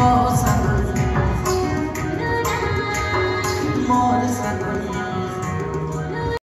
Oh